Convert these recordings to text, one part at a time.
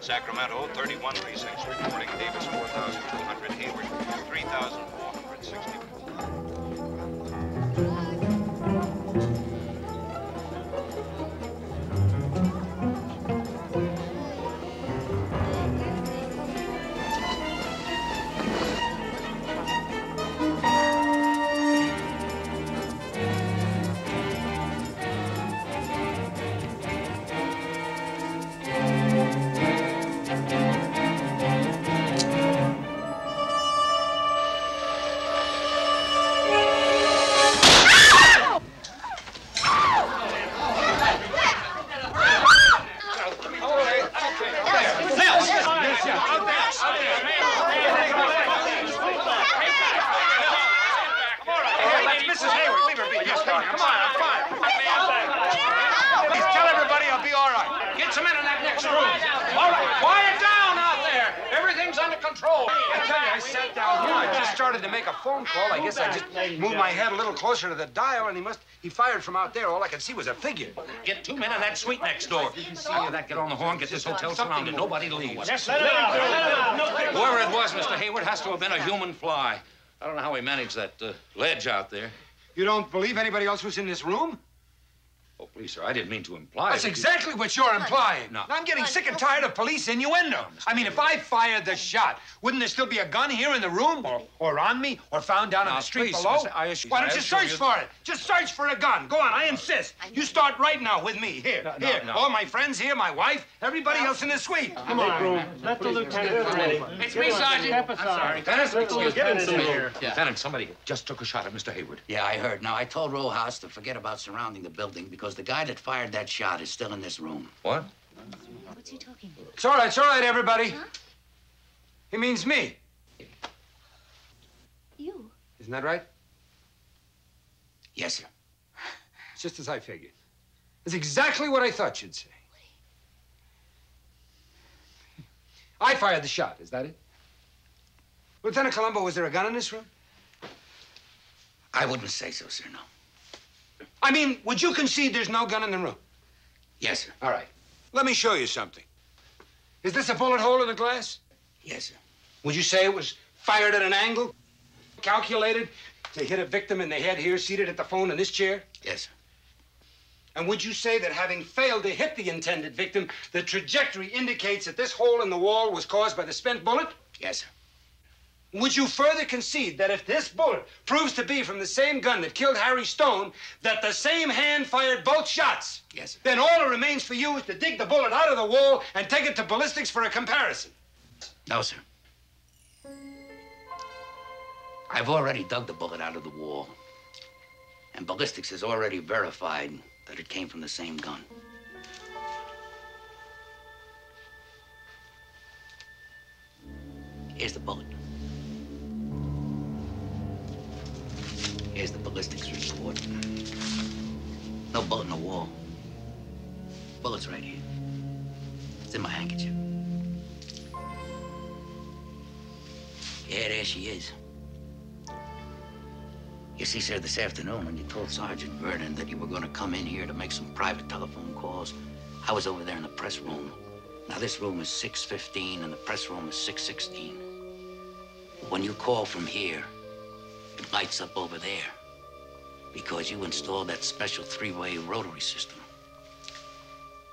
Sacramento, 31 precincts reporting Davis 4,200, Hayward 3,464. Some men in that next room. All right, quiet down out there. Everything's under control. I tell you, I sat down here. I just started to make a phone call. I guess I just moved my head a little closer to the dial, and he must. He fired from out there. All I could see was a figure. Get two men in that suite next door. See that, get on the horn, get this hotel surrounded. Nobody leaves. Yes, let let out. Out. Whoever it was, Mr. Hayward, has to have been a human fly. I don't know how he managed that uh, ledge out there. You don't believe anybody else was in this room? Oh, please, sir, I didn't mean to imply. That's that you- exactly what you're implying. No. I'm getting sick and tired of police innuendo. I mean, if I fired the shot, wouldn't there still be a gun here in the room, or, or on me, or found down on Now, the street please, below? Mr. I assure- Why don't you search you- for it? Just search for a gun. Go on, I insist. You start right now with me. Here, No, no, here. no. All my friends here, my wife, everybody else in the suite. Come on, let the lieutenant ready. It's me, Sergeant. Step aside. Lieutenant, Let the excuse me. lieutenant in here. Lieutenant, somebody just took a shot at Mr. Hayward. Yeah, I heard. Now, I told Row House to forget about surrounding the building because the guy that fired that shot is still in this room. What? What's he talking about? It's all right, it's all right, everybody. He means me. You? Isn't that right? Yes, sir. It's just as I figured. That's exactly what I thought you'd say. I fired the shot, is that it? Lieutenant Columbo, was there a gun in this room? I wouldn't say so, sir, no. I mean, would you concede there's no gun in the room? Yes, sir. All right. Let me show you something. Is this a bullet hole in the glass? Yes, sir. Would you say it was fired at an angle, calculated to hit a victim in the head here, seated at the phone in this chair? Yes, sir. And would you say that having failed to hit the intended victim, the trajectory indicates that this hole in the wall was caused by the spent bullet? Yes, sir. Would you further concede that if this bullet proves to be from the same gun that killed Harry Stone, that the same hand fired both shots? Yes, sir. Then all that remains for you is to dig the bullet out of the wall and take it to ballistics for a comparison. No, sir. I've already dug the bullet out of the wall. And ballistics has already verified that it came from the same gun. Here's the bullet. Here's the ballistics report. No bullet in the wall. Bullet's right here. It's in my handkerchief. Yeah, there she is. You see, sir, this afternoon when you told Sergeant Vernon that you were going to come in here to make some private telephone calls, I was over there in the press room. Now, this room is 615 and the press room is 616. When you call from here, it lights up over there because you installed that special three-way rotary system.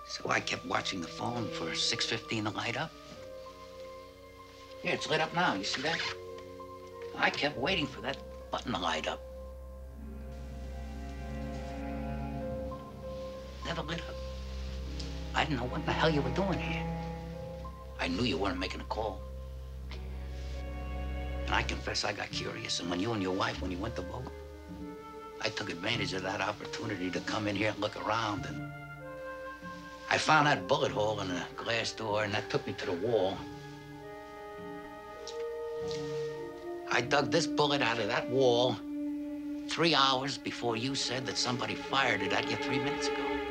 So I kept watching the phone for 615 to light up. Here, it's lit up now. You see that? I kept waiting for that button to light up. Never lit up. I didn't know what the hell you were doing here. I knew you weren't making a call. And I confess I got curious. And when you and your wife, when you went to vote, I took advantage of that opportunity to come in here and look around. And I found that bullet hole in the glass door, and that took me to the wall. I dug this bullet out of that wall three hours before you said that somebody fired it at you three minutes ago.